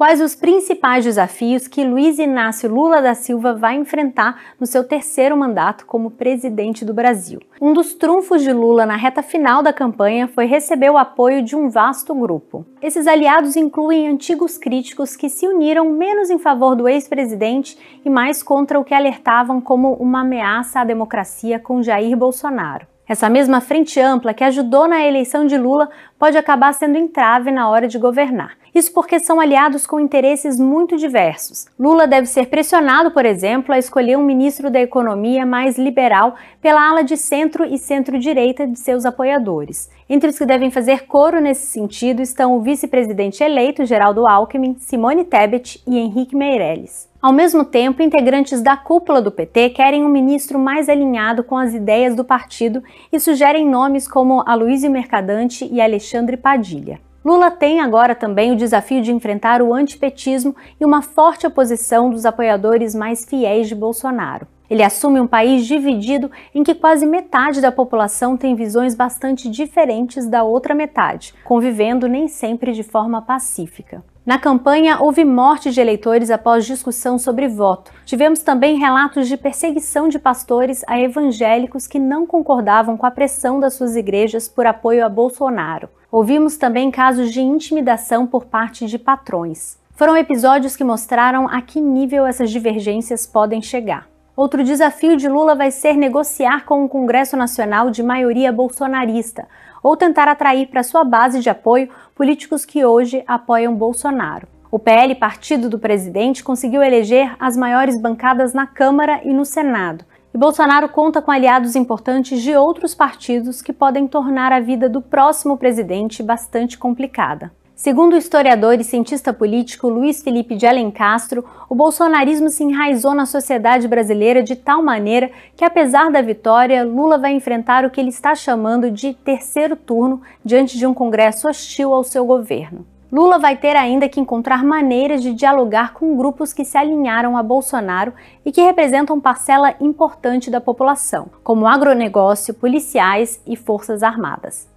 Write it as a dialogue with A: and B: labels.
A: quais os principais desafios que Luiz Inácio Lula da Silva vai enfrentar no seu terceiro mandato como presidente do Brasil. Um dos trunfos de Lula na reta final da campanha foi receber o apoio de um vasto grupo. Esses aliados incluem antigos críticos que se uniram menos em favor do ex-presidente e mais contra o que alertavam como uma ameaça à democracia com Jair Bolsonaro. Essa mesma frente ampla que ajudou na eleição de Lula pode acabar sendo entrave na hora de governar. Isso porque são aliados com interesses muito diversos. Lula deve ser pressionado, por exemplo, a escolher um ministro da Economia mais liberal pela ala de centro e centro-direita de seus apoiadores. Entre os que devem fazer coro nesse sentido estão o vice-presidente eleito Geraldo Alckmin, Simone Tebet e Henrique Meirelles. Ao mesmo tempo, integrantes da cúpula do PT querem um ministro mais alinhado com as ideias do partido e sugerem nomes como Aloysio Mercadante e Alexandre Padilha. Lula tem agora também o desafio de enfrentar o antipetismo e uma forte oposição dos apoiadores mais fiéis de Bolsonaro. Ele assume um país dividido em que quase metade da população tem visões bastante diferentes da outra metade, convivendo nem sempre de forma pacífica. Na campanha, houve morte de eleitores após discussão sobre voto. Tivemos também relatos de perseguição de pastores a evangélicos que não concordavam com a pressão das suas igrejas por apoio a Bolsonaro. Ouvimos também casos de intimidação por parte de patrões. Foram episódios que mostraram a que nível essas divergências podem chegar. Outro desafio de Lula vai ser negociar com o Congresso Nacional de maioria bolsonarista ou tentar atrair para sua base de apoio políticos que hoje apoiam Bolsonaro. O PL, partido do presidente, conseguiu eleger as maiores bancadas na Câmara e no Senado. E Bolsonaro conta com aliados importantes de outros partidos que podem tornar a vida do próximo presidente bastante complicada. Segundo o historiador e cientista político Luiz Felipe de Alencastro, o bolsonarismo se enraizou na sociedade brasileira de tal maneira que, apesar da vitória, Lula vai enfrentar o que ele está chamando de terceiro turno diante de um Congresso hostil ao seu governo. Lula vai ter ainda que encontrar maneiras de dialogar com grupos que se alinharam a Bolsonaro e que representam parcela importante da população, como agronegócio, policiais e forças armadas.